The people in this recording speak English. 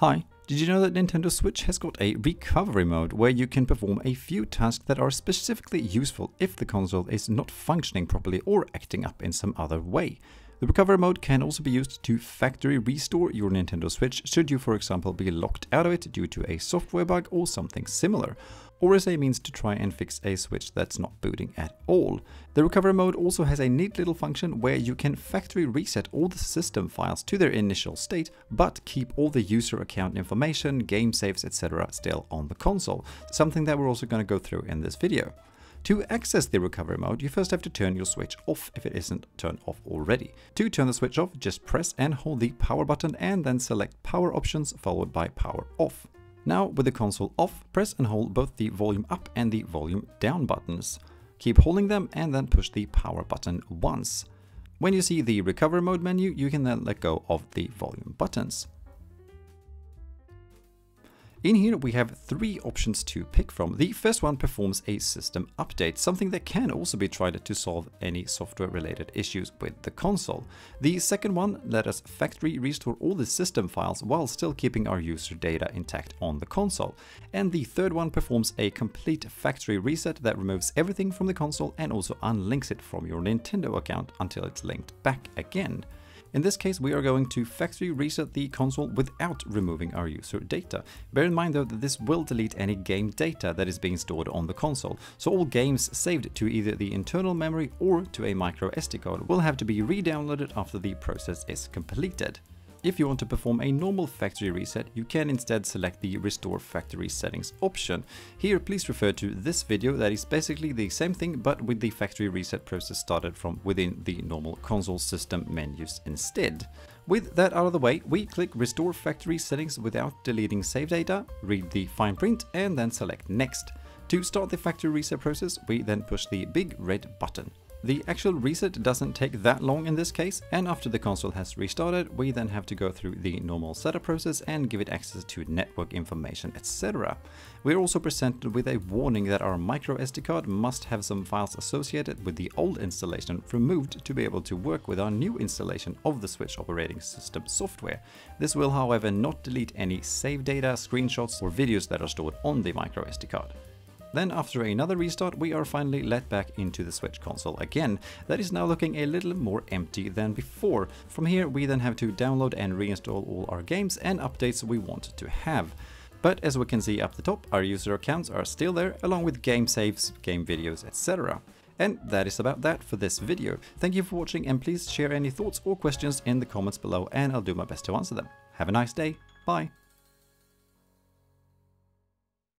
Hi, did you know that Nintendo Switch has got a recovery mode where you can perform a few tasks that are specifically useful if the console is not functioning properly or acting up in some other way? The recovery mode can also be used to factory restore your Nintendo Switch should you for example be locked out of it due to a software bug or something similar or as a means to try and fix a switch that's not booting at all. The recovery mode also has a neat little function where you can factory reset all the system files to their initial state, but keep all the user account information, game saves, etc. still on the console, something that we're also going to go through in this video. To access the recovery mode, you first have to turn your switch off if it isn't turned off already. To turn the switch off, just press and hold the power button and then select power options followed by power off. Now with the console off, press and hold both the volume up and the volume down buttons. Keep holding them and then push the power button once. When you see the recovery mode menu, you can then let go of the volume buttons. In here we have three options to pick from. The first one performs a system update, something that can also be tried to solve any software related issues with the console. The second one let us factory restore all the system files while still keeping our user data intact on the console. And the third one performs a complete factory reset that removes everything from the console and also unlinks it from your Nintendo account until it's linked back again. In this case, we are going to factory reset the console without removing our user data. Bear in mind though that this will delete any game data that is being stored on the console, so all games saved to either the internal memory or to a micro SD card will have to be re-downloaded after the process is completed. If you want to perform a normal factory reset, you can instead select the Restore Factory Settings option. Here, please refer to this video that is basically the same thing, but with the factory reset process started from within the normal console system menus instead. With that out of the way, we click Restore Factory Settings without deleting save data, read the fine print, and then select Next. To start the factory reset process, we then push the big red button. The actual reset doesn't take that long in this case, and after the console has restarted, we then have to go through the normal setup process and give it access to network information, etc. We're also presented with a warning that our micro SD card must have some files associated with the old installation removed to be able to work with our new installation of the Switch operating system software. This will however not delete any save data, screenshots or videos that are stored on the micro SD card. Then after another restart, we are finally let back into the Switch console again. That is now looking a little more empty than before. From here, we then have to download and reinstall all our games and updates we want to have. But as we can see up the top, our user accounts are still there, along with game saves, game videos, etc. And that is about that for this video. Thank you for watching and please share any thoughts or questions in the comments below and I'll do my best to answer them. Have a nice day, bye!